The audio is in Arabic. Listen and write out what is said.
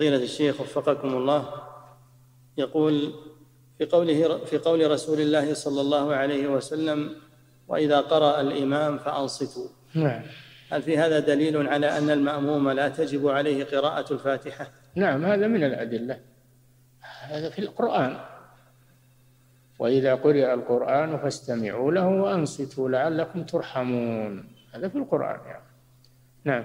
فضيلة الشيخ وفقكم الله يقول في قوله في قول رسول الله صلى الله عليه وسلم وإذا قرأ الإمام فأنصتوا. نعم. هل في هذا دليل على أن المأموم لا تجب عليه قراءة الفاتحة؟ نعم هذا من الأدلة. هذا في القرآن. وإذا قرئ القرآن فاستمعوا له وأنصتوا لعلكم ترحمون. هذا في القرآن يعني. نعم.